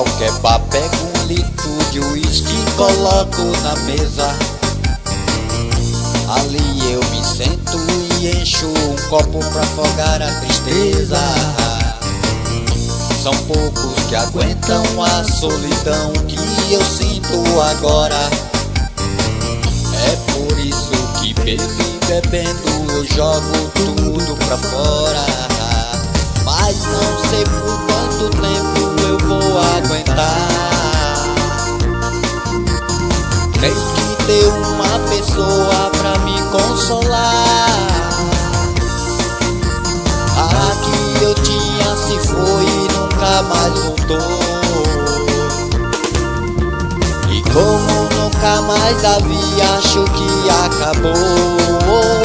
Qualquer bar, pego um litro de uísque e coloco na mesa. Ali eu me sento e encho um copo pra afogar a tristeza. São poucos que aguentam a solidão que eu sinto agora. É por isso que bebo e bebendo eu jogo tudo pra fora. Mas não sei por quanto tempo vou aguentar. Tem que ter uma pessoa pra me consolar. A que eu tinha se foi e nunca mais voltou. E como nunca mais havia, acho que acabou.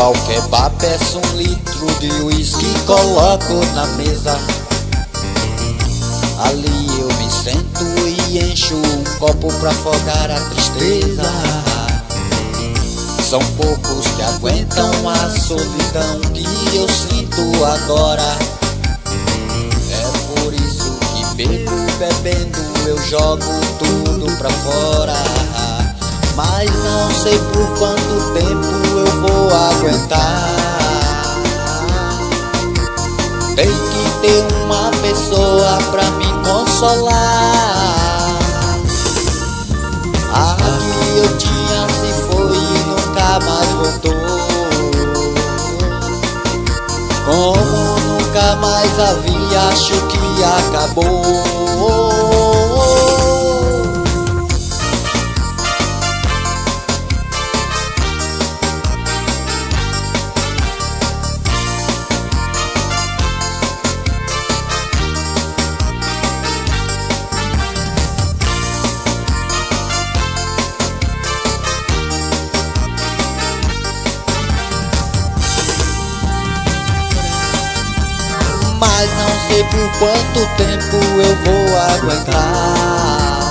Qualquer bar, peço um litro de uísque e coloco na mesa. Ali eu me sento e encho um copo pra afogar a tristeza. São poucos que aguentam a solidão que eu sinto agora. É por isso que bebo bebendo eu jogo tudo pra fora. Mas não sei por quanto tempo vou aguentar. Tem que ter uma pessoa pra me consolar. A que eu tinha se foi e nunca mais voltou. Como nunca mais havia, acho que acabou. Por quanto tempo eu vou aguentar.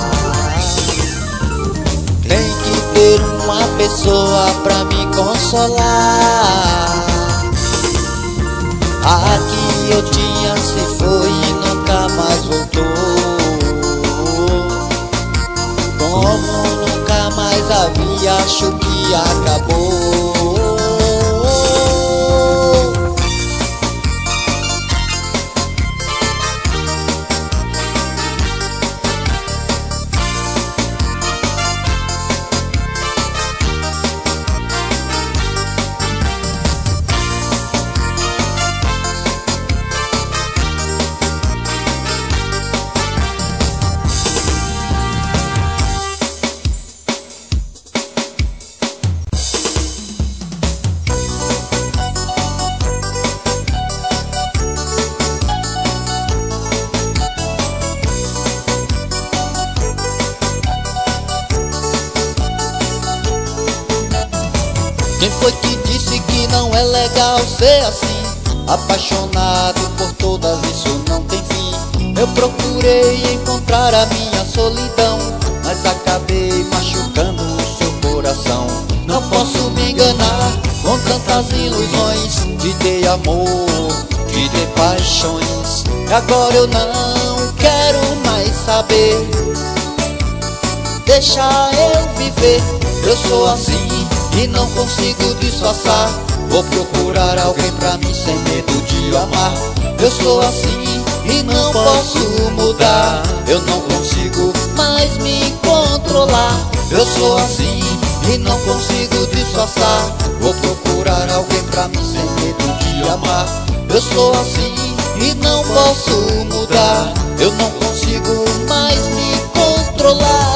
Tem que ter uma pessoa pra me consolar. A que eu tinha se foi e nunca mais voltou. Como nunca mais havia, acho que acabou. Legal ser assim? Apaixonado por todas, isso não tem fim. Eu procurei encontrar a minha solidão, mas acabei machucando o seu coração. Não posso me enganar com tantas ilusões. Te dei amor, te dei paixões. E agora eu não quero mais saber. Deixa eu viver, eu sou assim e não consigo disfarçar. Vou procurar alguém pra mim sem medo de amar. Eu sou assim e não posso mudar. Eu não consigo mais me controlar. Eu sou assim e não consigo disfarçar. Vou procurar alguém pra mim sem medo de amar. Eu sou assim e não posso mudar. Eu não consigo mais me controlar.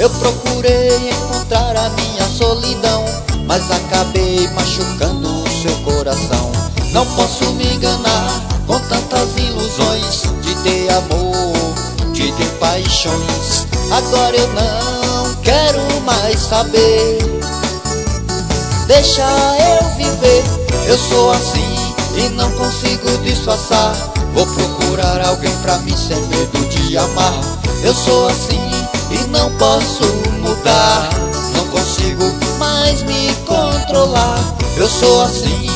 Eu procurei encontrar a minha solidão, mas acabei machucando o seu coração. Não posso me enganar com tantas ilusões de ter amor, de ter paixões. Agora eu não quero mais saber. Deixa eu viver, eu sou assim e não consigo disfarçar. Vou procurar alguém pra mim sem medo de amar. Eu sou assim e não posso mudar. Não consigo mais me controlar. Eu sou assim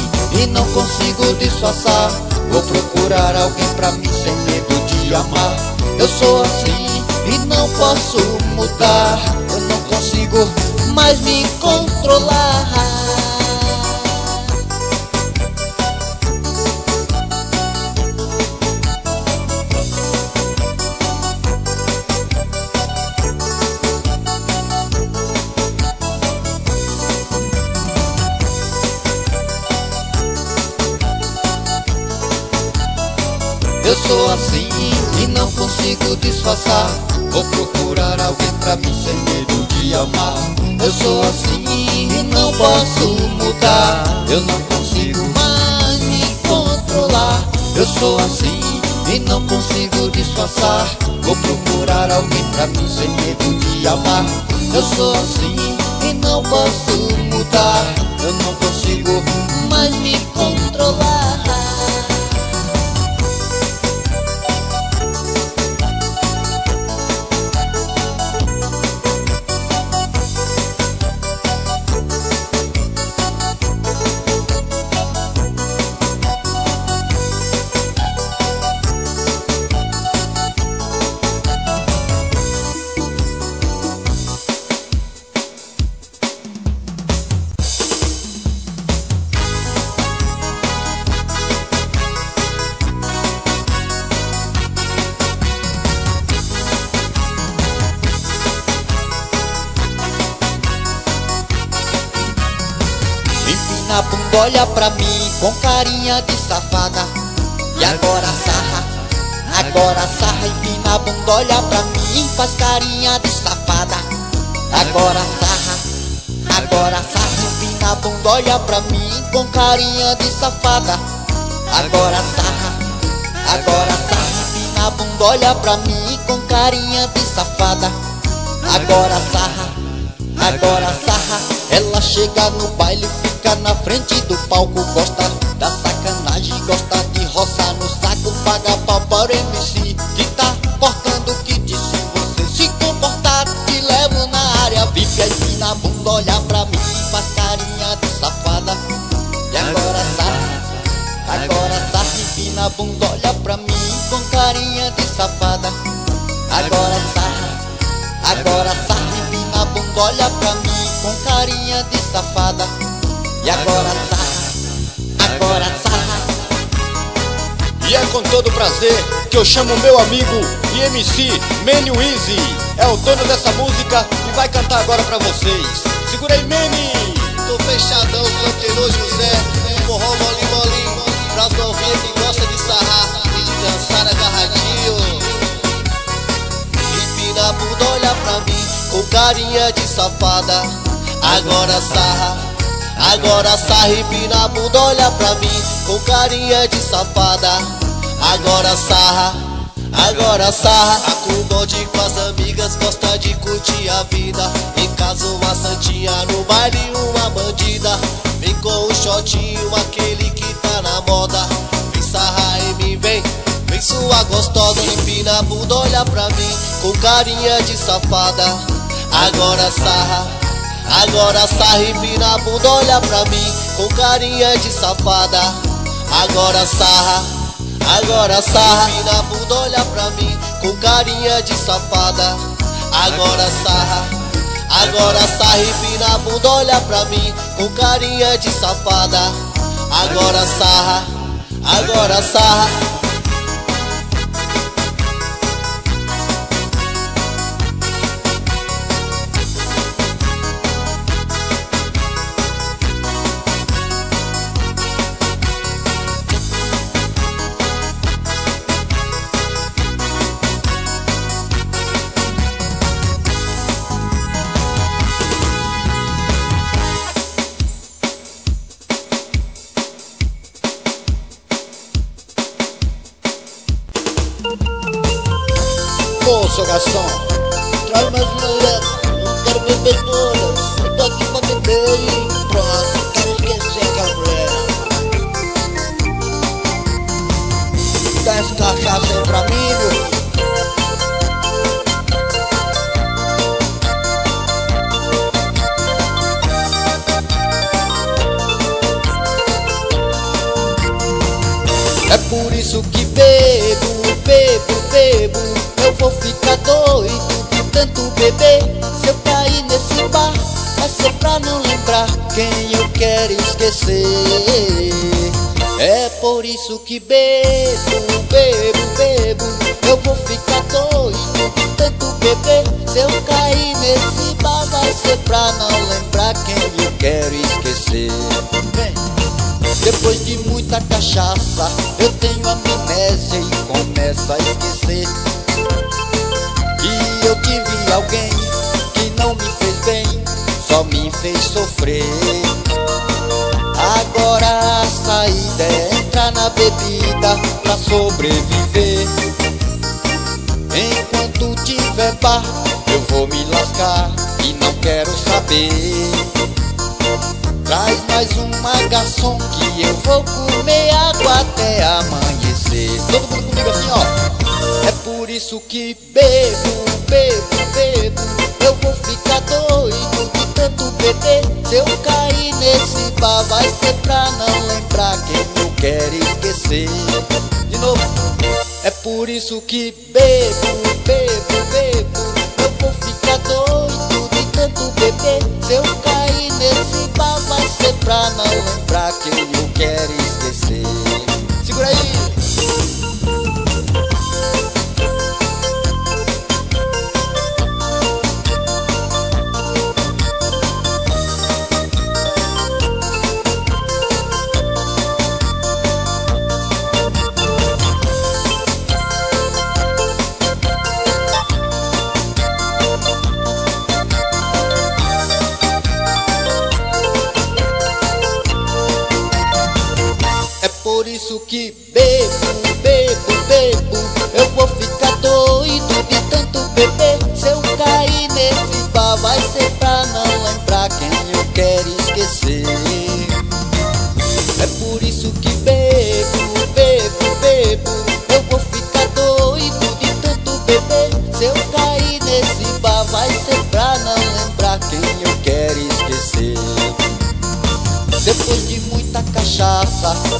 e não consigo disfarçar. Vou procurar alguém pra mim sem medo de amar. Eu sou assim e não posso mudar. Eu não consigo mais me controlar. Eu sou assim e não consigo disfarçar. Vou procurar alguém pra mim sem medo de amar. Eu sou assim e não posso mudar. Eu não consigo mais me controlar. Eu sou assim e não consigo disfarçar. Vou procurar alguém pra mim sem medo de amar. Eu sou assim e não posso mudar. Eu não consigo mais me controlar olha pra mim com carinha de safada. E agora sarra, agora sarra Empina a bunda. Olha pra mim faz carinha de safada. Agora sarra, agora sarra Empina a bunda. Olha pra mim com carinha de safada. Agora sarra, agora sarra Empina a bunda. Olha pra mim com carinha de safada. Agora sarra, agora sarra Ela chega no baile fica na frente do palco Gosta da sacanagem, gosta de roçar no saco Paga pau para o MC que tá portando o kit. Se você se comportar, te levo na área VIP Aí na bunda, olha pra mim, faz carinha de safada. E agora sarra, agora sarra Empina a bunda, olha pra mim com carinha de safada. Agora sarra, agora sarra Empina bunda, olha pra mim com carinha de safada. E agora sarra, agora sarra E é com todo prazer que eu chamo meu amigo e MC Manny Easy É o dono dessa música e vai cantar agora pra vocês. Segura aí, Manny! Tô fechadão com o Antenor José Forró molim molim Pras novinhas que gosta de sarrar E de dançar agarradinho Empina a bunda, olha pra mim Com carinha de safada. Agora sarra Agora sarra, empina a bunda, olha pra mim Com carinha de safada. Agora sarra, agora sarra. A com as amigas gosta de curtir a vida. Em casa uma santinha, no baile uma bandida. Vem com o shotinho, aquele que tá na moda. Vem sarra e me vem, vem sua gostosa. Empina a bunda, olha pra mim Com carinha de safada Agora sarra Agora sarra empina a bunda, olha pra mim Com carinha de safada. Agora sarra, agora sarra Empina a bunda, olha pra mim Com carinha de safada. Agora sarra, agora sarra Empina a bunda, olha pra mim Com carinha de safada. Agora sarra, agora sarra até amanhecer. Todo mundo comigo assim, ó. É por isso que bebo, bebo, bebo. Eu vou ficar doido de tanto beber. Se eu cair nesse bar, vai ser pra não lembrar quem eu quero esquecer. De novo. É por isso que bebo, bebo, bebo. Eu vou ficar doido de tanto beber. Se eu cair nesse bar, vai ser pra não lembrar quem eu quero esquecer. Aí!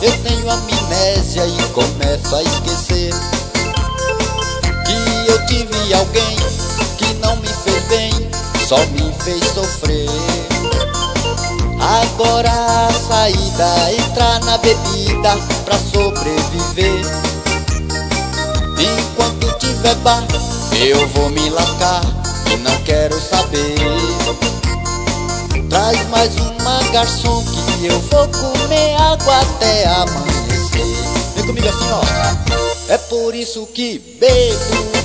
Eu tenho amnésia e começo a esquecer que eu tive alguém que não me fez bem, só me fez sofrer. Agora a saída é entrar na bebida pra sobreviver. Enquanto tiver bar, eu vou me lascar e não quero saber. Traz mais uma garçom que eu vou comer água até amanhecer. Vem comigo assim, ó. É por isso que bebo,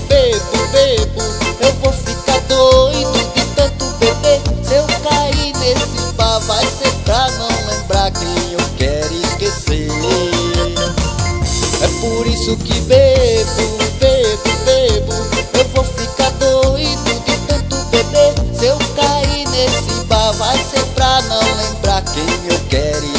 bebo, bebo. Eu vou ficar doido de tanto beber. Se eu cair nesse bar, vai ser pra não lembrar quem eu quero esquecer. É por isso que bebo, bebo, bebo. Eu vou ficar doido de tanto beber. Se eu cair nesse bar, vai ser pra não quem eu quero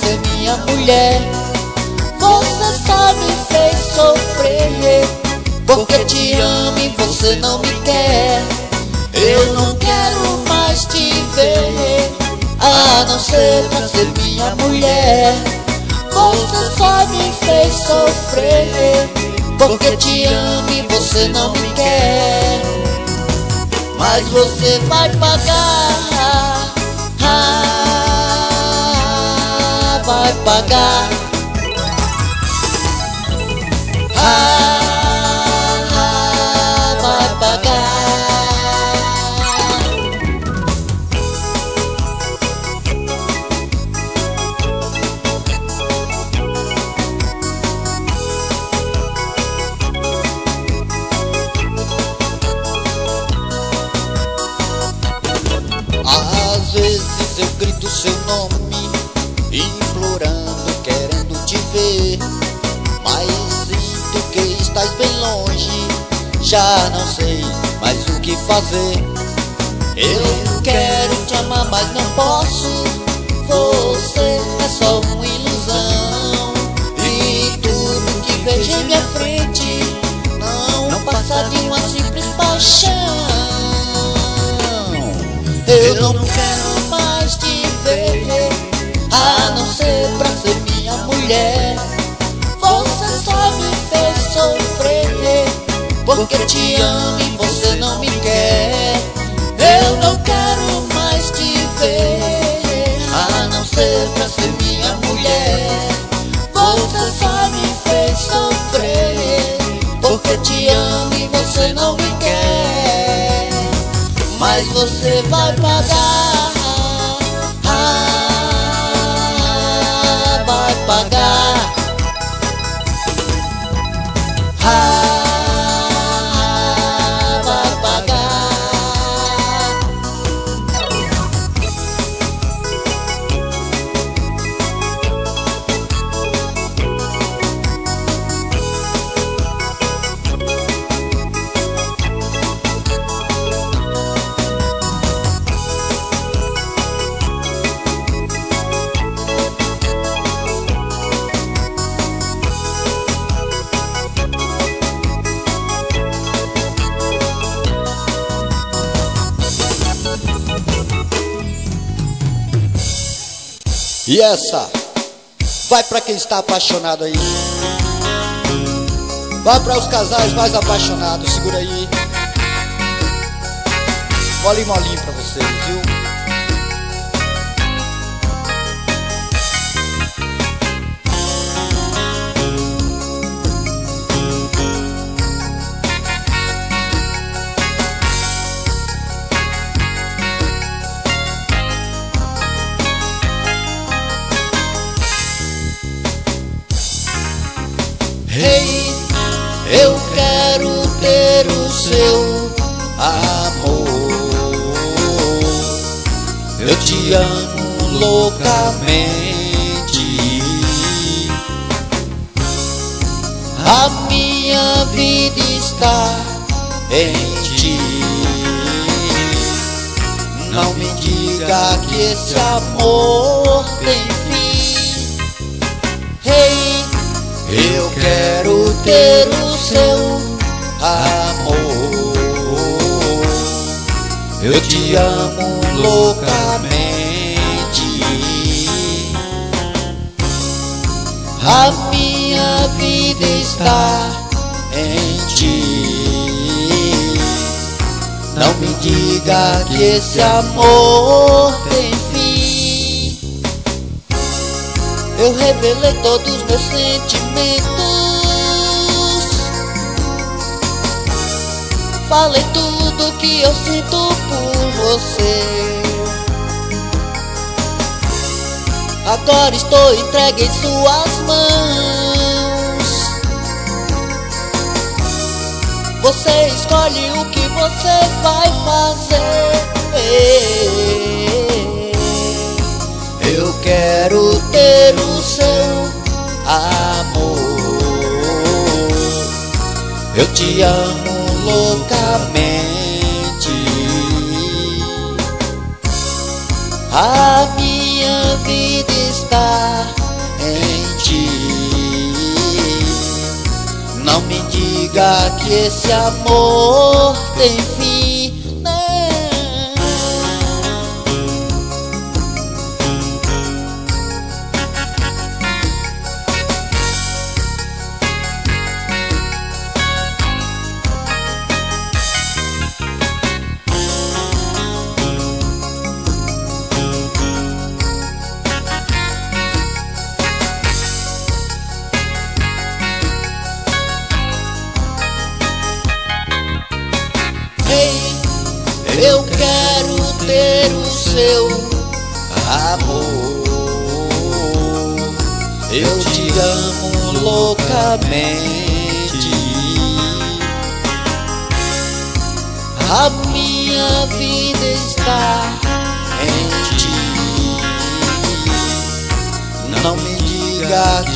ser minha mulher. Você só me fez sofrer, porque te amo e você não me quer. Eu não quero mais te ver, a não ser pra ser minha mulher. Você só me fez sofrer, porque te amo e você não me quer. Mas você vai pagar, ah, vai ver. Mas sinto que estás bem longe, já não sei mais o que fazer. Eu quero te amar, mas não posso. Você é só uma ilusão. E tudo que vejo em minha frente não, não passa de uma simples paixão. Eu não quero mais te ver, a não ser pra ser minha mulher. Você só me fez sofrer, porque te amo e você não me quer. Eu não quero mais te ver, a não ser pra ser minha mulher. Você só me fez sofrer, porque te amo e você não me quer. Mas você vai pagar, vai E essa vai pra quem está apaixonado aí. Vai para os casais mais apaixonados, segura aí. Molinho, molinho pra vocês, viu? Te amo loucamente. A minha vida está em ti. Não me diga que esse amor tem fim. Ei, eu quero ter o seu amor. Eu te amo loucamente. A minha vida está em ti. Não me diga que esse amor tem fim. Eu revelei todos os meus sentimentos. Falei tudo que eu sinto por você. Agora estou entregue em suas mãos. Você escolhe o que você vai fazer. Eu quero ter o seu amor. Eu te amo loucamente. A minha vida está em ti. Não me diga que esse amor tem fim.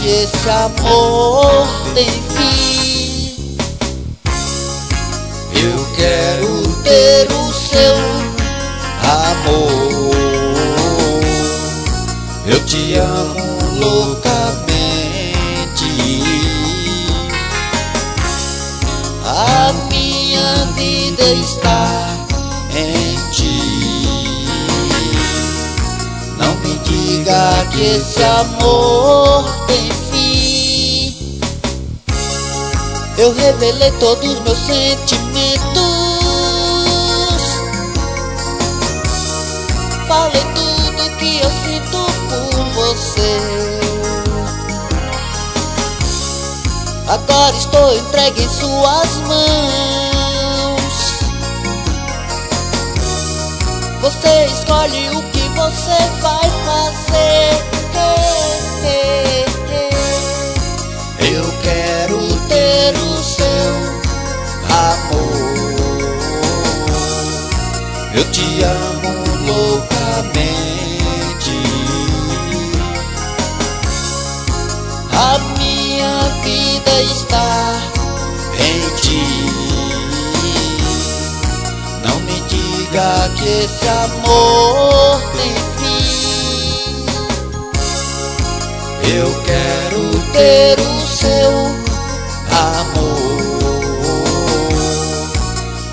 Que esse amor tem fim. Eu quero ter o seu amor. Eu te amo loucamente. A minha vida está diga que esse amor tem fim. Eu revelei todos os meus sentimentos. Falei tudo que eu sinto por você. Agora estou entregue em suas mãos. Você escolhe o você vai fazer. Eu quero ter o seu amor. Eu te amo loucamente. A minha vida está em ti. Diga que esse amor tem fim. Eu quero ter o seu amor.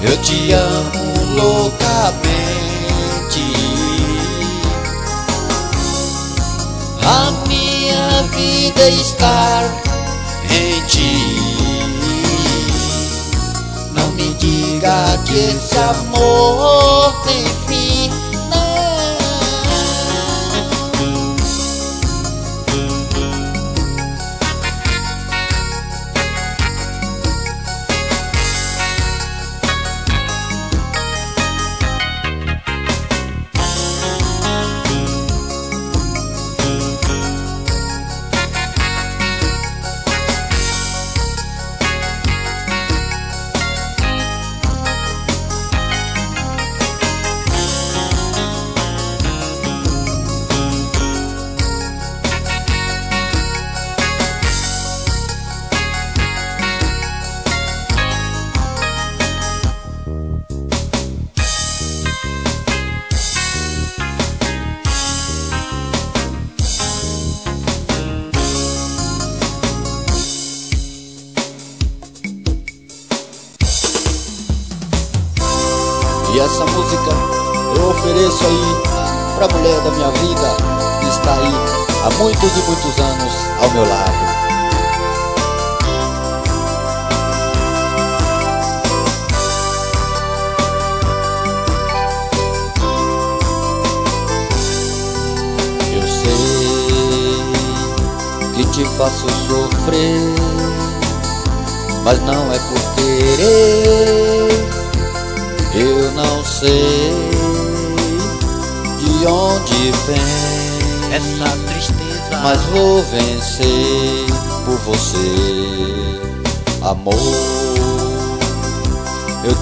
Eu te amo loucamente. A minha vida está diga que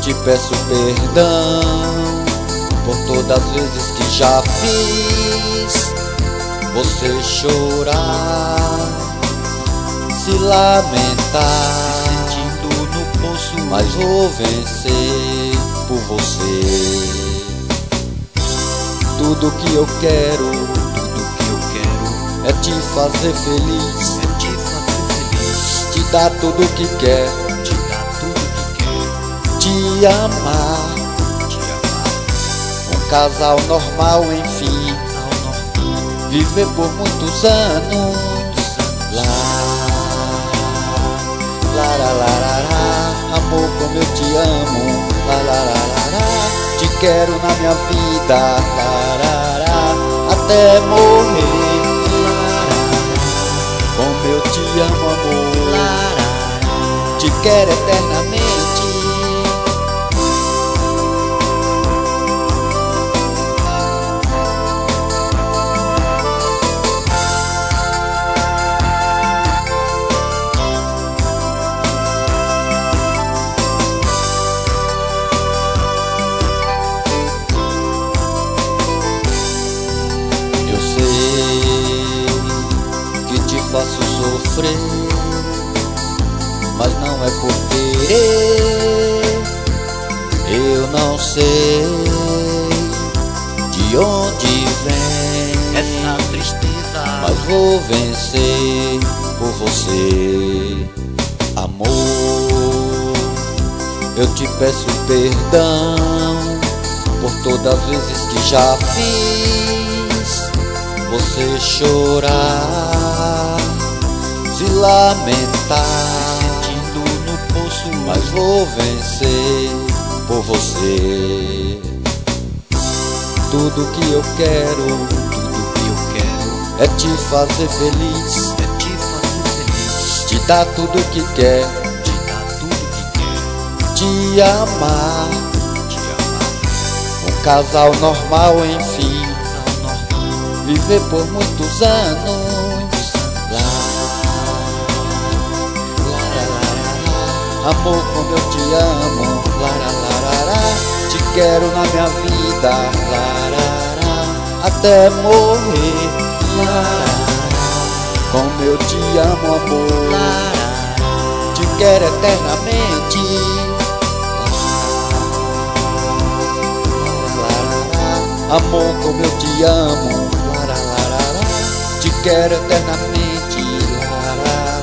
te peço perdão por todas as vezes que já fiz você chorar, se lamentar, sentindo no poço, mas vou vencer por você. Tudo que eu quero, tudo que eu quero é te fazer feliz, é te fazer feliz, te dar tudo que quer, te amar, um casal normal, enfim, viver por muitos anos. Lá, lá, amor como eu te amo, lá, te quero na minha vida, lá, até morrer. Como eu te amo, amor, larará, te quero eternamente. Sofrer, mas não é por querer. Eu não sei de onde vem, essa tristeza, mas vou vencer por você, amor. Eu te peço perdão por todas as vezes que já fiz você chorar, lamentar, sentindo no poço, mas vou vencer por você. Tudo que eu quero tudo que eu quero é te fazer feliz, é te fazer feliz, te dar tudo que quer, te dar tudo que quer, te amar, te amar, um casal normal, enfim, viver por muitos anos. Amor como eu te amo, lá, te quero na minha vida, lá, até morrer. Lá, como eu te amo, amor, larará, te quero eternamente. Lá, amor como eu te amo, lá, te quero eternamente,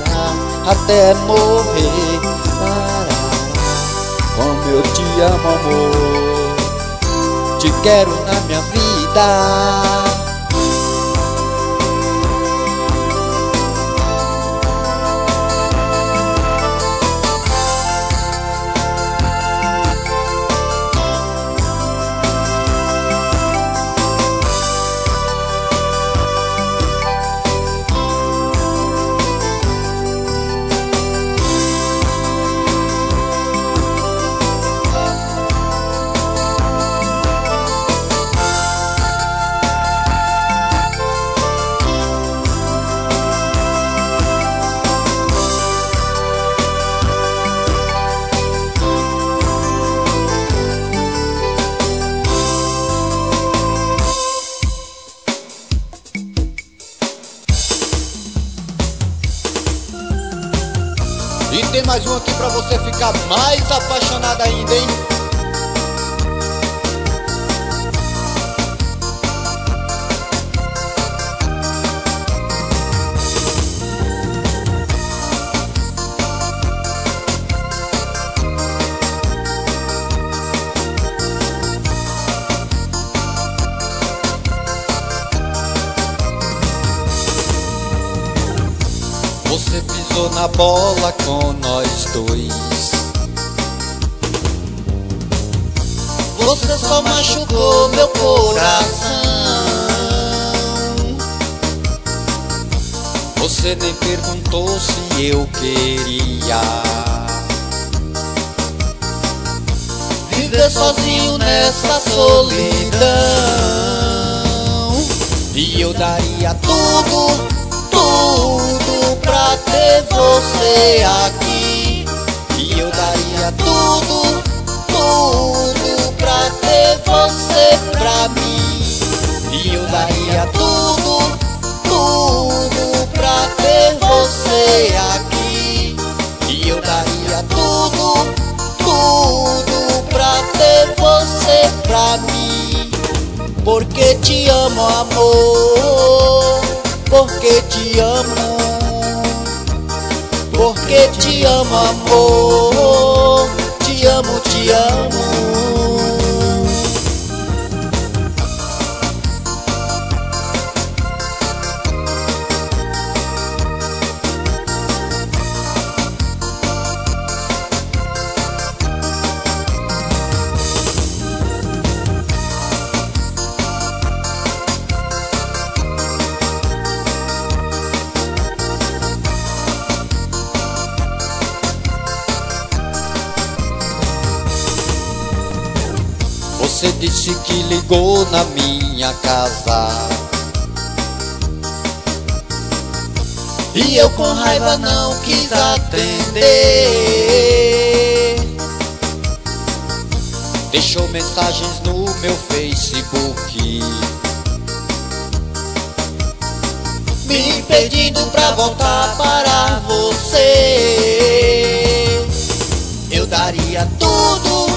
lá, até morrer. Como eu te amo, amor, te quero na minha vida. Apaixonado ainda, hein? Coração. Você nem perguntou se eu queria. Viver sozinho nessa solidão. E eu daria Tudo, tudo pra ter você aqui. E eu daria Tudo, pra ter você pra mim. E eu daria tudo, tudo pra ter você aqui. E eu daria tudo, tudo pra ter você pra mim. Porque te amo, amor. Porque te amo. Porque te amo, amor. Te amo, te amo. Ligou na minha casa. E eu com raiva não quis atender. Deixou mensagens no meu Facebook. Me pedindo pra voltar para você. Eu daria tudo,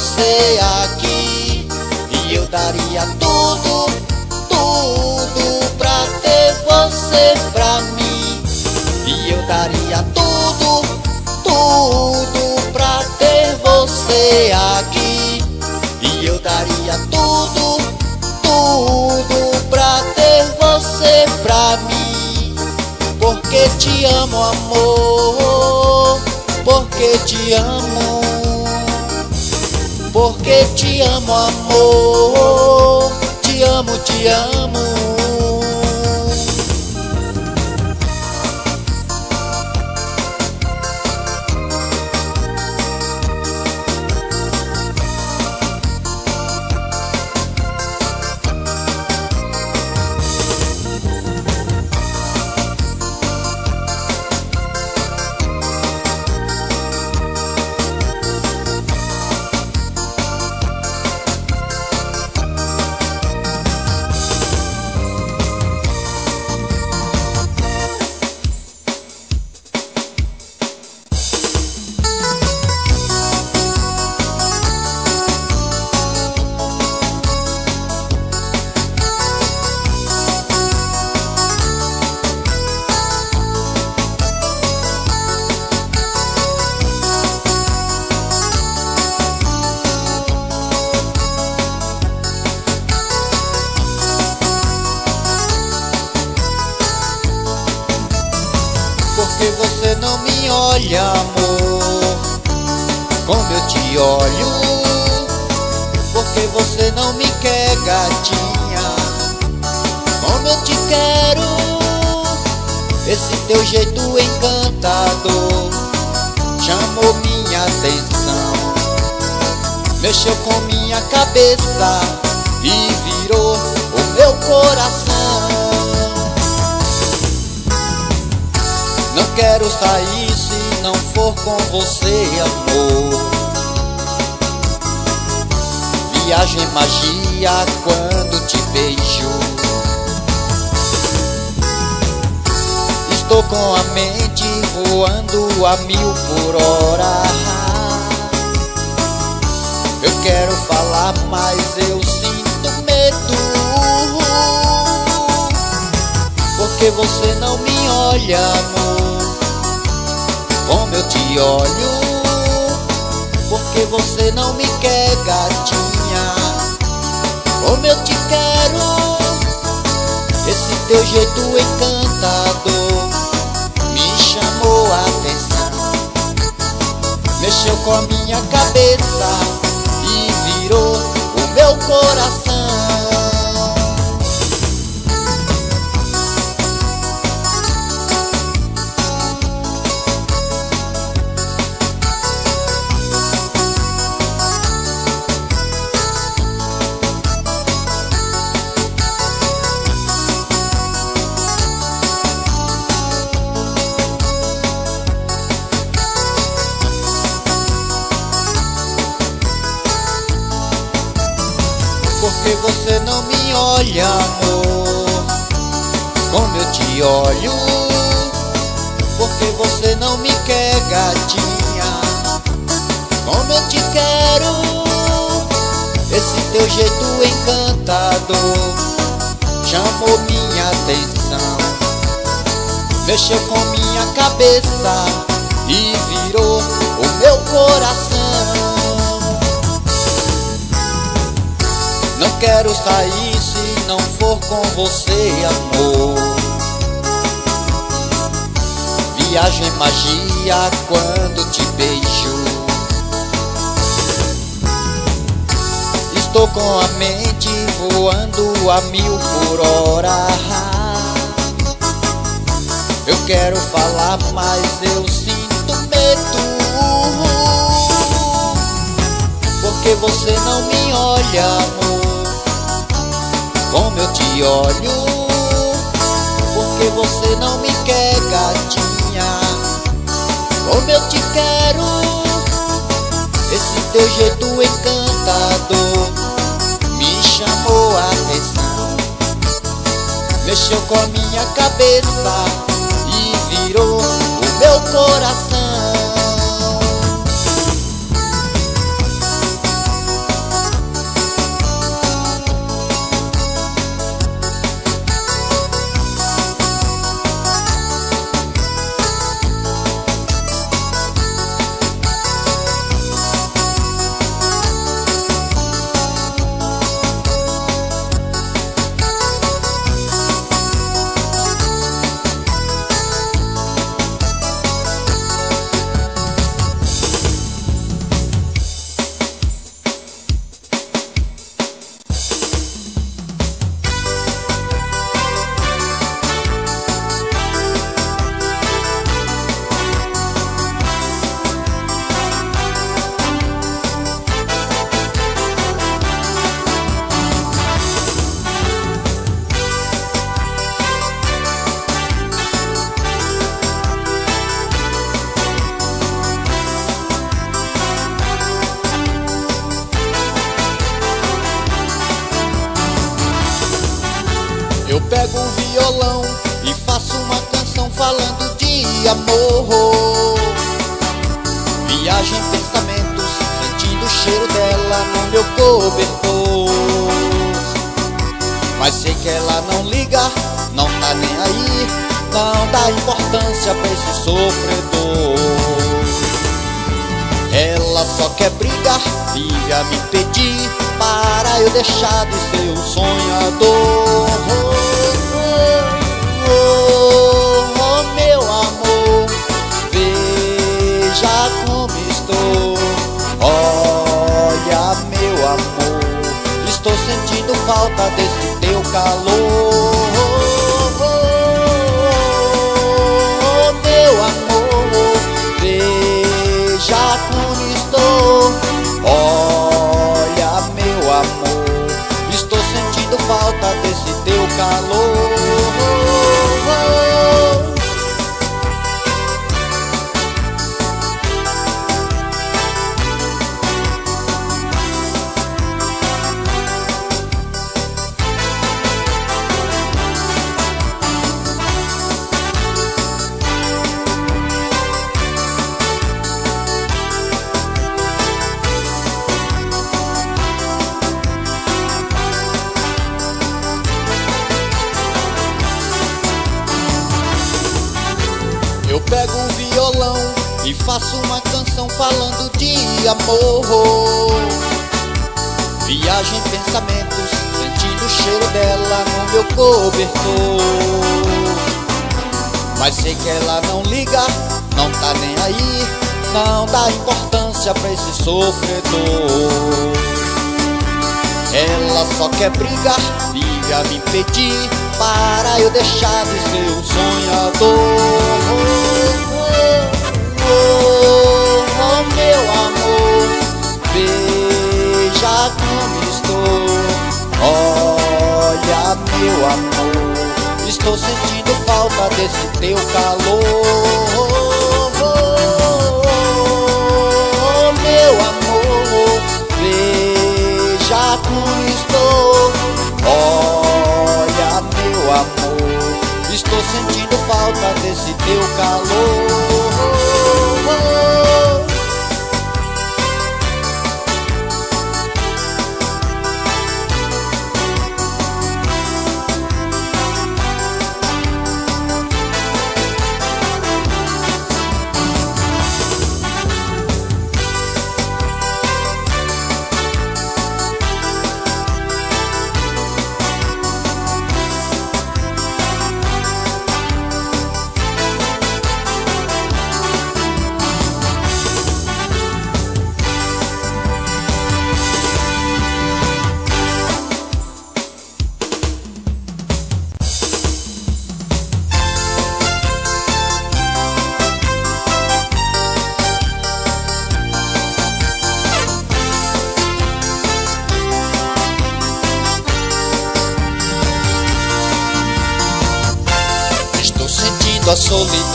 você aqui. E eu daria tudo, tudo pra ter você pra mim. E eu daria tudo, tudo pra ter você aqui. E eu daria tudo, tudo pra ter você pra mim. Porque te amo, amor. Porque te amo Porque te amo, amor. Te amo, te amo teu jeito encantador Chamou minha atenção Mexeu com minha cabeça E virou o meu coração Não quero sair se não for com você, amor. Viagem magia quando te beijo. Estou com a mente voando a mil por hora. Eu quero falar, mas eu sinto medo. Porque você não me olha, amor. Como eu te olho? Porque você não me quer, gatinha. Como eu te quero? Esse teu jeito encantador Mexeu com a minha cabeça E virou o meu coração Porque você não me olha, amor Como eu te olho Porque você não me quer, gatinha Como eu te quero Esse teu jeito encantador chamou minha atenção. Mexeu com minha cabeça e virou o meu coração. Quero sair se não for com você, amor. Viagem magia quando te beijo. Estou com a mente voando a mil por hora. Eu quero falar, mas eu sinto medo. Porque você não me olha, amor, te olho. Porque você não me quer, gatinha, como eu te quero. Esse teu jeito encantador me chamou a atenção, mexeu com a minha cabeça e virou o meu coração. Pego um violão e faço uma canção falando de amor. Viagem em pensamentos, sentindo o cheiro dela no meu cobertor. Mas sei que ela não liga, não tá nem aí, não dá importância pra esse sofredor. Ela só quer brigar, vive a me pedir para eu deixar de ser um sonhador. Oh, oh, oh, meu amor, veja como estou. Olha, meu amor, estou sentindo falta desse teu calor. Amor. Viagem em pensamentos, sentindo o cheiro dela no meu cobertor. Mas sei que ela não liga, não tá nem aí, não dá importância pra esse sofredor. Ela só quer brigar, vive a me pedir para eu deixar de ser um sonhador. Como estou. Olha, meu amor, estou sentindo falta desse teu calor. Oh, meu amor, veja como estou. Olha, meu amor, estou sentindo falta desse teu calor.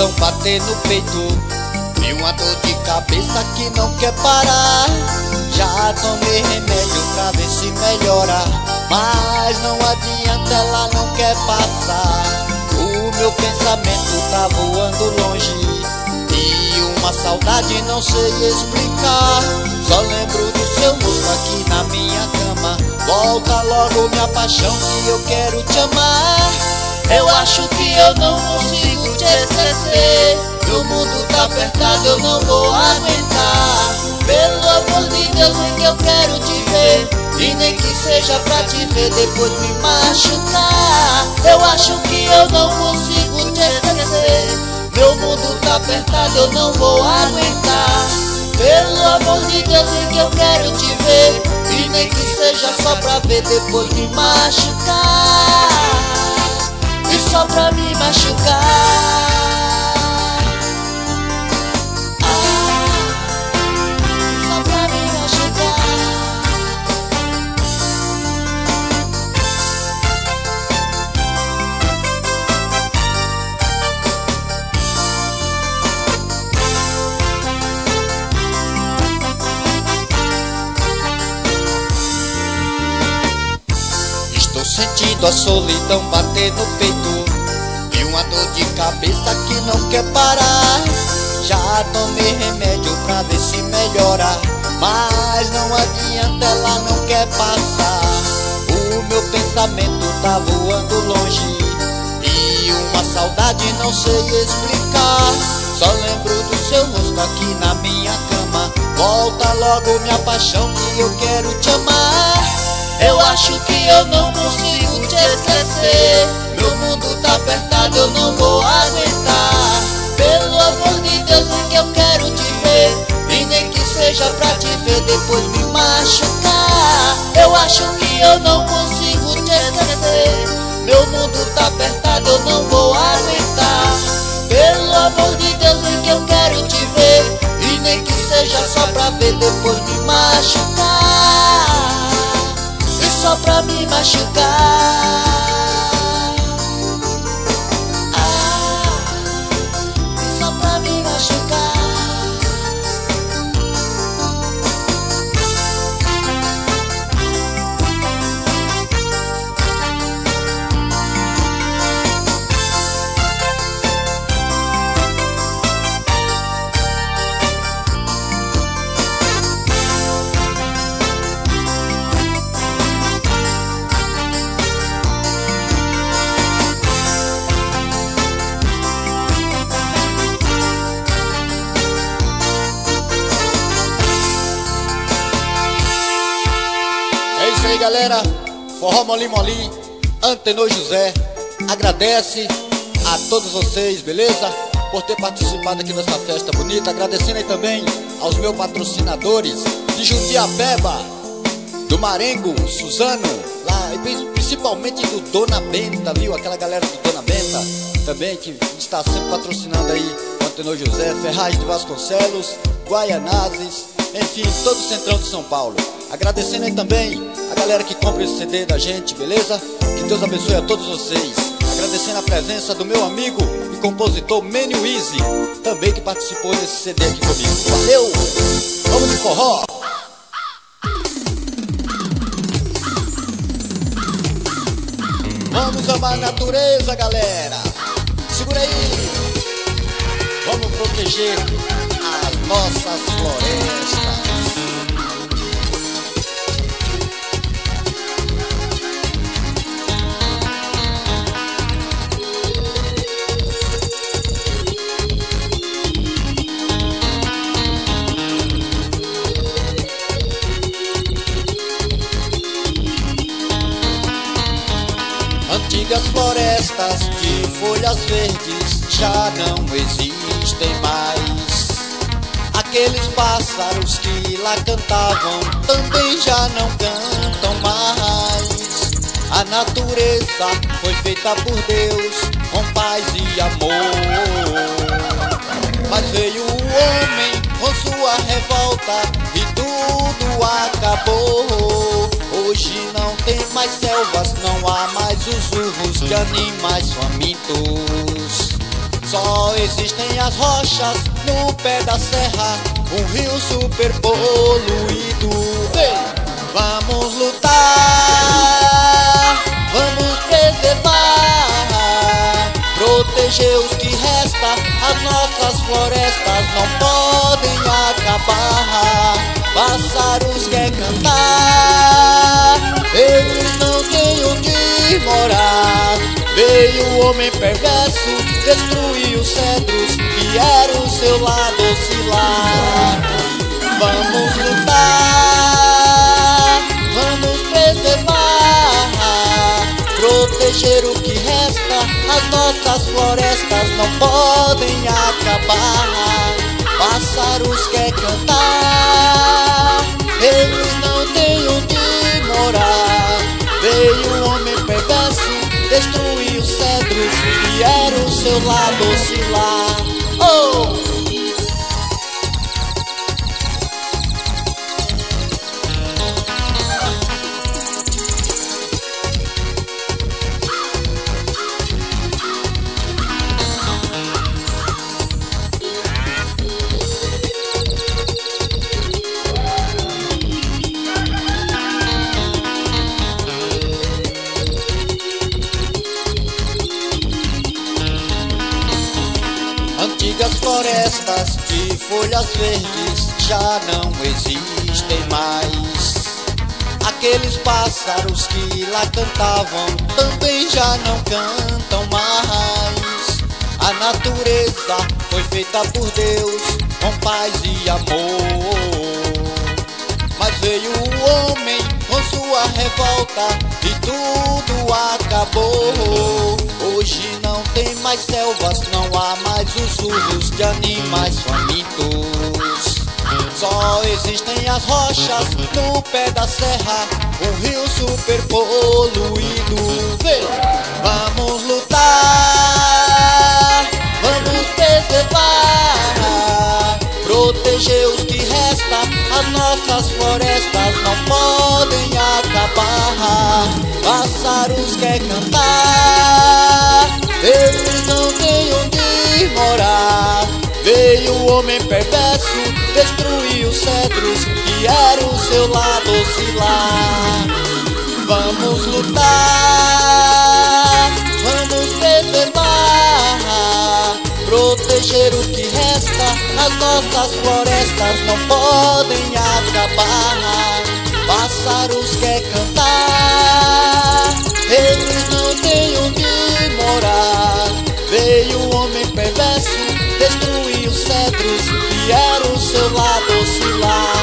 Solidão bater no peito. E uma dor de cabeça que não quer parar. Já tomei remédio pra ver se melhora. Mas não adianta, ela não quer passar. O meu pensamento tá voando longe. E uma saudade não sei explicar. Só lembro do seu rosto aqui na minha cama. Volta logo minha paixão que eu quero te amar eu acho que eu não consigo te esquecer. Meu mundo tá apertado, eu não vou aguentar. Pelo amor de Deus, vem que eu quero te ver? E nem que seja pra te ver depois me machucar. Eu acho que eu não consigo te esquecer. Meu mundo tá apertado, eu não vou aguentar. Pelo amor de Deus, vem que eu quero te ver? E nem que seja só pra ver depois me machucar e só pra me machucar. Sentindo a solidão bater no peito. E uma dor de cabeça que não quer parar. Já tomei remédio pra ver se melhora. Mas não adianta, ela não quer passar. O meu pensamento tá voando longe. E uma saudade não sei explicar. Só lembro do seu rosto aqui na minha cama. Volta logo minha paixão que eu quero te amar eu acho que eu não consigo te esquecer. Meu mundo tá apertado, eu não vou aguentar. Pelo amor de Deus, vem que eu quero te ver. E nem que seja pra te ver depois me machucar. Eu acho que eu não consigo te esquecer. Meu mundo tá apertado, eu não vou aguentar. Pelo amor de Deus, vem que eu quero te ver. E nem que seja só pra ver depois me machucar machucar. Molim Molim, Antenor José, agradece a todos vocês, beleza? Por ter participado aqui dessa festa bonita, agradecendo aí também aos meus patrocinadores de Jutiapeba, do Marengo, Suzano, lá, e principalmente do Dona Benta, viu? Aquela galera do Dona Benta também que está sempre patrocinando aí o Antenor José, Ferraz de Vasconcelos, Guaianazes, enfim, todo o centrão de São Paulo. Agradecendo aí também a galera que compra esse CD da gente, beleza? Que Deus abençoe a todos vocês. Agradecendo a presença do meu amigo e compositor Menio Easy, também que participou desse CD aqui comigo. Valeu! Vamos de forró! Vamos amar a natureza, galera! Segura aí! Vamos proteger as nossas florestas. Florestas de folhas verdes já não existem mais. Aqueles pássaros que lá cantavam também já não cantam mais. A natureza foi feita por Deus com paz e amor. Mas veio o homem com sua revolta e tudo acabou. Hoje não tem mais selvas, não há mais os urros de animais famintos. Só existem as rochas no pé da serra, um rio super poluído. Ei, vamos lutar, vamos preservar, proteger os que resta, as nossas florestas não podem acabar. Pássaros quer cantar, eles não têm onde morar. Veio o homem perverso, destruiu os cedros que o seu lado oscilar. Vamos lutar, vamos preservar, proteger o que resta. As nossas florestas não podem acabar. Pássaros quer cantar, eles não seu lado oscilar. Florestas de folhas verdes já não existem mais. Aqueles pássaros que lá cantavam também já não cantam mais. A natureza foi feita por Deus com paz e amor. Mas veio o homem com sua revolta e tudo acabou. Hoje não tem mais selvas, não há mais sussurros de animais famintos. Só existem as rochas no pé da serra, um rio super poluído. Vamos lutar, vamos preservar, proteger os que resta. As nossas florestas não podem acabar. Pássaros quer cantar, eles não têm onde morar. Veio o homem perverso, destruiu os cedros que era o seu lado oscilar. Vamos lutar, vamos preservar, proteger o que resta. As nossas florestas não podem acabar. Pássaros quer cantar, eles cedros que era o seu lado oscilar.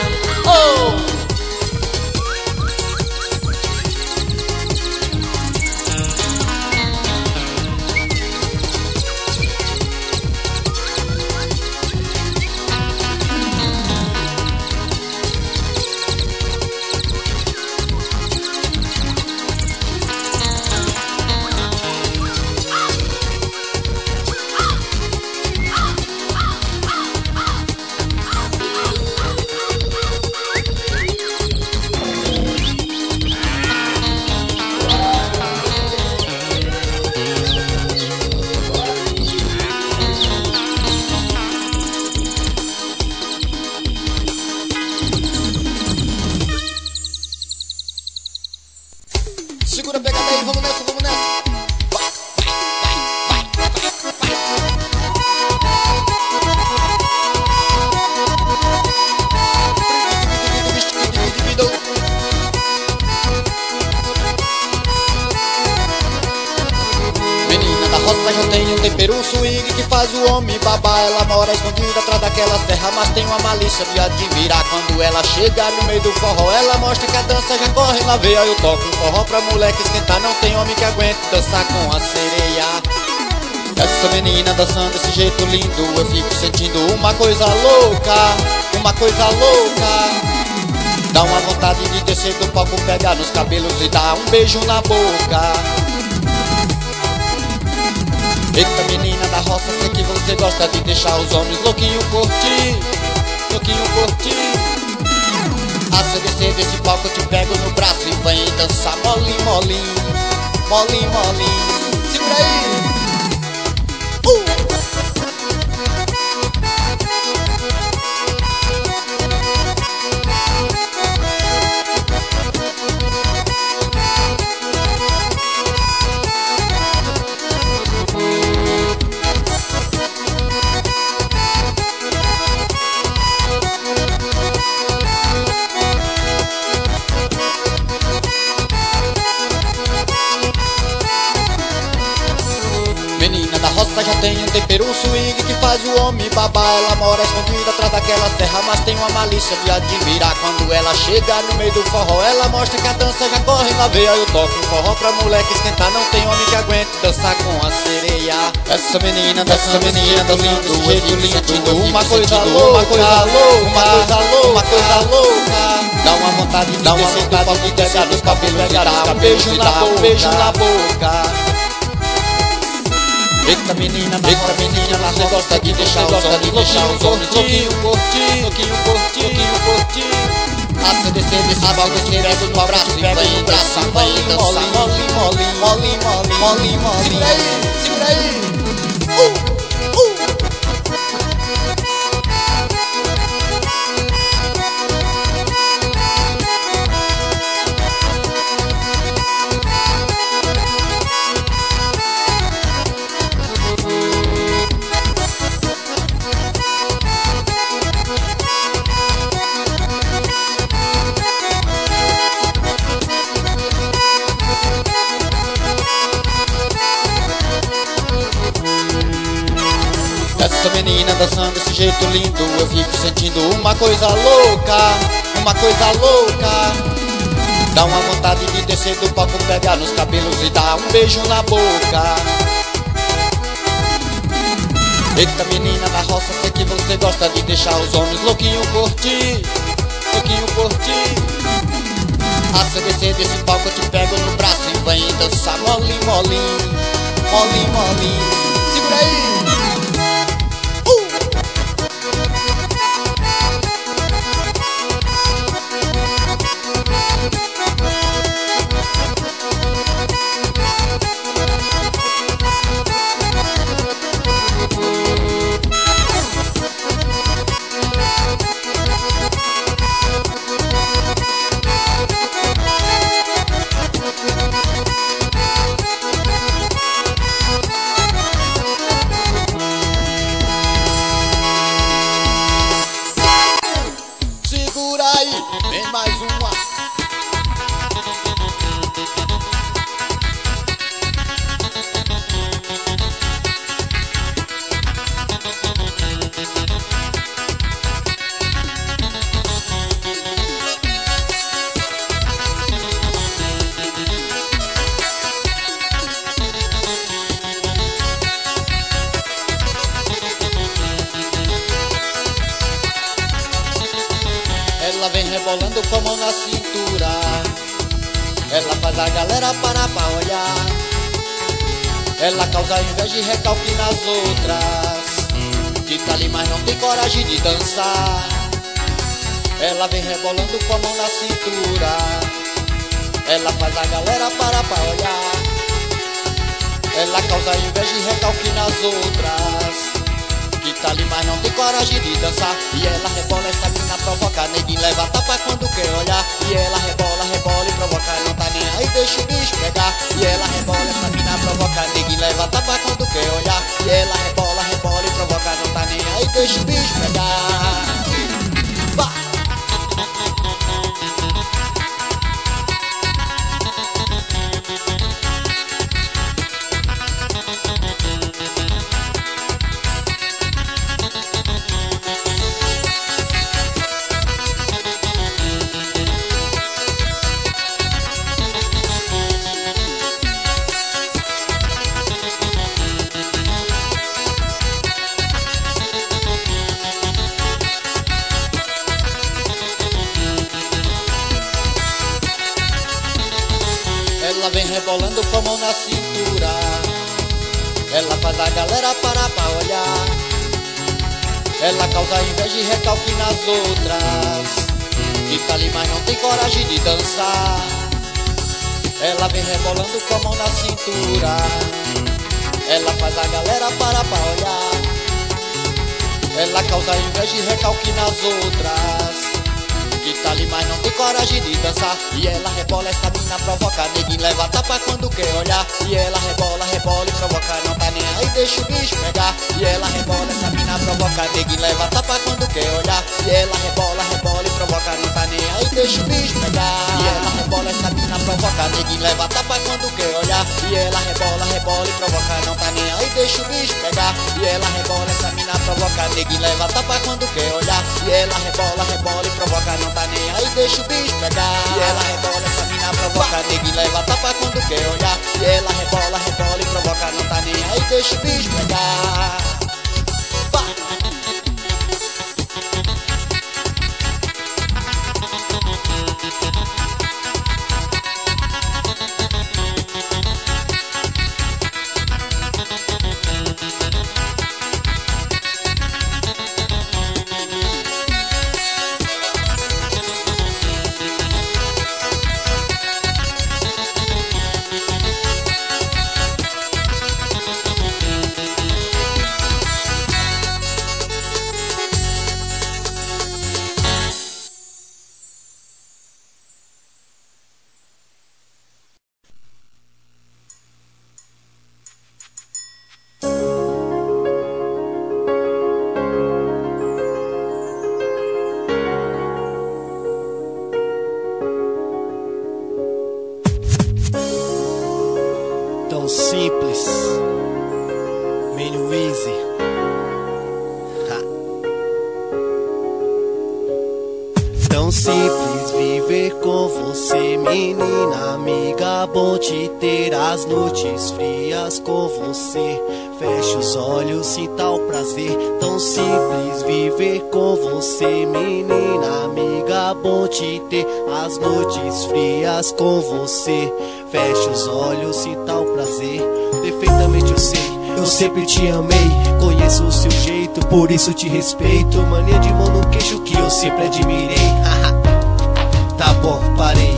Pra moleque esquentar. Não tem homem que aguente dançar com a sereia. Essa menina dançando desse jeito lindo, eu fico sentindo uma coisa louca, uma coisa louca. Dá uma vontade de descer do palco, pegar nos cabelos e dar um beijo na boca. Eita menina da roça, sei que você gosta de deixar os homens louquinho curtir, louquinho curtir. A você descer desse palco, eu te pego no braço e vem dançar molinho, molinho, molinho, molinho. Segura aí! Tem um tempero swing que faz o homem babar. Ela mora escondida atrás daquela terra, mas tem uma malícia de admirar. Quando ela chega no meio do forró, ela mostra que a dança já corre na veia. Eu toco o forró pra moleque esquentar, não tem homem que aguente dançar com a sereia. Essa menina, dessa menina, dançando do jeito lindo, uma coisa louca, uma coisa louca, uma coisa louca, uma coisa louca. Dá uma vontade de dá uma vontade de pegar nos cabelos, beijo na boca, beijo na boca. Eita menina, eita menina, você gosta de deixar os homens, de deixar os homens louquinho, curtinho, louquinho, curtinho, louquinho, curtinho. A CDC desse balde, direto no abraço, pega no braço, vai dançar, mole, mole, mole, mole, mole, mole. Segura aí, segura aí. Uh! Dançando desse jeito lindo. Eu fico sentindo uma coisa louca Uma coisa louca. Dá uma vontade de descer do palco Pegar nos cabelos e dar um beijo na boca. Eita menina da roça, sei que você gosta de deixar os homens louquinho por ti Louquinho por ti A CDC desse palco eu te pego no braço e vem dançar mole, mole Mole, mole nas outras. Que tá ali mas não tem coragem de dançar. Ela vem rebolando com a mão na cintura. Ela faz a galera parar pra olhar. Ela causa inveja e recalque nas outras ali, mas não tem coragem de dançar. E ela rebola, essa mina provoca, neguinho leva tapa quando quer olhar. E ela rebola, rebola e provoca, não tá nem aí, deixa o bicho pegar. E ela rebola, essa mina provoca, neguinho leva tapa quando quer olhar. E ela rebola, rebola e provoca, não tá nem aí, deixa o bicho pegar. E ela rebola, essa mina provoca Ninguém leva tapa quando quer olhar. E ela rebola, rebola e provoca Não tá nem aí, deixa o bicho pegar. E ela rebola, essa mina provoca Ninguém leva tapa quando quer olhar. E ela rebola, rebola e provoca Não tá nem aí, deixa o bicho pegar. E ela rebola, essa mina provoca Ninguém leva tapa quando quer olhar. E ela rebola, rebola e provoca Não tá nem aí, deixa o bicho pegar com você. Feche os olhos, sinta o prazer. Perfeitamente eu sei, eu sempre te amei. Conheço o seu jeito, por isso te respeito. Mania de mão no queixo que eu sempre admirei. tá bom, parei.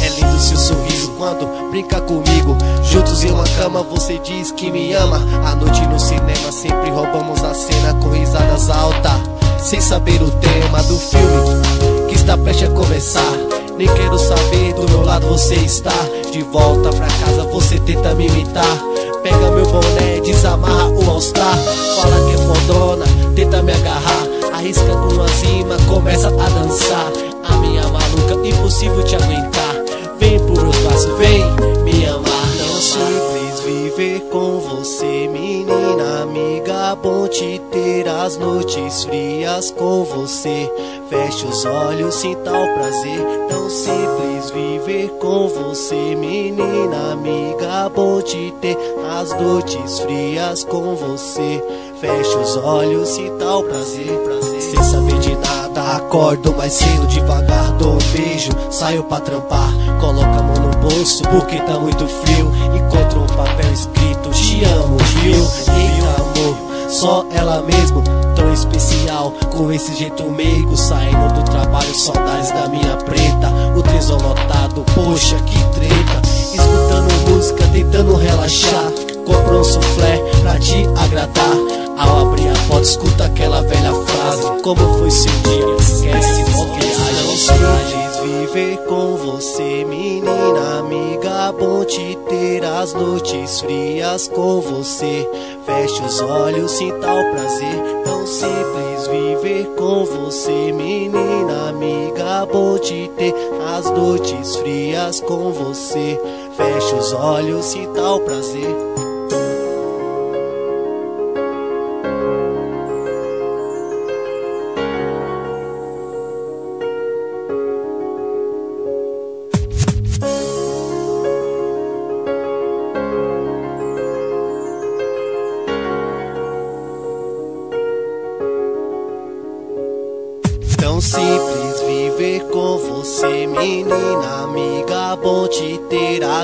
É lindo seu sorriso quando brinca comigo. Juntos em uma cama, você diz que me ama. À noite no cinema, sempre roubamos a cena com risadas altas. Sem saber o tema do filme que está prestes a começar. Nem quero saber, do meu lado você está. De volta pra casa você tenta me imitar. Pega meu boné, desamarra o All-Star. Fala que é fodona, tenta me agarrar. Arrisca com uma cima, começa a dançar. A minha maluca, impossível te aguentar. Vem por os braços, vem me amar. Não simples viver com você, menina amiga. Bom te ter as noites frias com você. Feche os olhos, sinta o prazer. Simples viver com você, menina amiga. Bom te ter as noites frias com você. Feche os olhos, sinta o prazer, prazer. Sem saber de nada, acordo mais cedo, devagar dou um beijo. Saio pra trampar, coloca a mão no bolso porque tá muito frio. Encontro um papel escrito: Te amo, viu? Eita amor. Só ela mesmo, tão especial Com esse jeito meigo, saindo do trabalho Saudades da minha preta O tresor lotado, poxa que treta. Escutando música, tentando relaxar. Comprou um soufflé pra te agradar. Ao abrir a porta, escuta aquela velha frase. Como foi seu dia, esquece, uma viagem viver com você, menina amiga. Bom te ter as noites frias com você. Feche os olhos, sinta o prazer. Simples viver com você, menina amiga. Bom te ter as noites frias com você. Feche os olhos, sinta o prazer.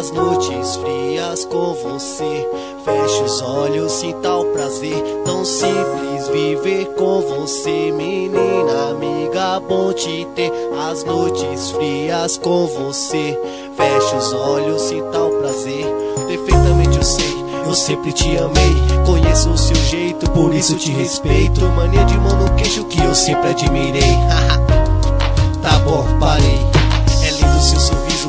As noites frias com você. Feche os olhos, sinta o prazer, tão simples viver com você, menina amiga, bom te ter as noites frias com você. Feche os olhos, sinta o prazer, perfeitamente eu sei. Eu sempre te amei, conheço o seu jeito, por isso te respeito. Mania de mão no queixo que eu sempre admirei. tá bom, parei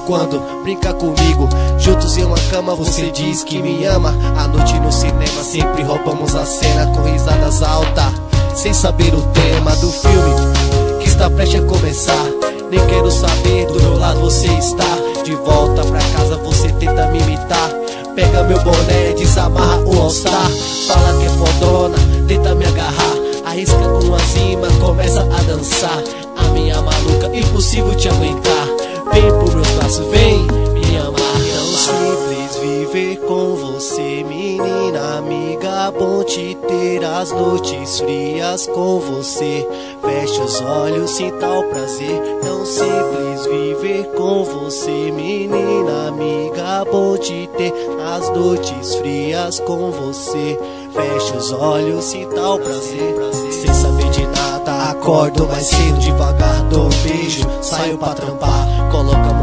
quando brinca comigo. Juntos em uma cama, você diz que me ama. À noite no cinema, sempre roubamos a cena com risadas altas. Sem saber o tema do filme que está prestes a começar. Nem quero saber, do meu lado você está. de volta pra casa você tenta me imitar. Pega meu boné, desamarra o all-star. Fala que é fodona, tenta me agarrar. Arrisca com a cima, começa a dançar. A minha maluca, impossível te aguentar. Vem pro meus braços, vem me amar. Tão simples viver com você, menina amiga. Bom te ter as noites frias com você. Feche os olhos, sinta o prazer. Tão simples viver com você, menina amiga. Bom te ter as noites frias com você. Feche os olhos, sinta o prazer. Sem saber de nada, acordo mais cedo, devagar dou um beijo. Saio pra trampar, coloca a mão no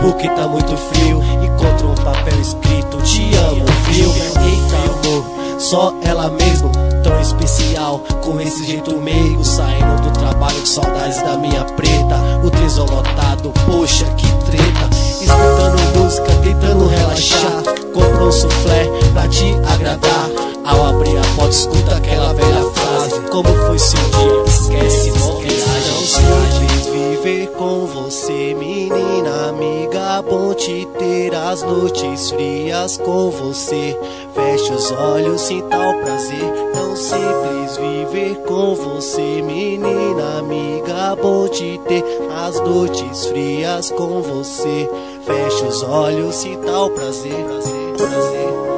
porque tá muito frio. Encontro um papel escrito: Te amo, viu? Eita, amor, só ela mesmo, tão especial. Com esse jeito meigo, saindo do trabalho com saudades da minha preta. O tresor lotado, poxa, que treta. Escutando música, tentando relaxar. Comprou um soufflé pra te agradar. Ao abrir a porta, escuta aquela velha frase: Como foi seu dia? Esquece, viagem. Tão simples viver com você, menina Bom te ter as noites frias com você. Feche os olhos, sinta o prazer. Tão simples viver com você, menina amiga. Bom te ter as noites frias com você. Feche os olhos, sinta o prazer. prazer, prazer.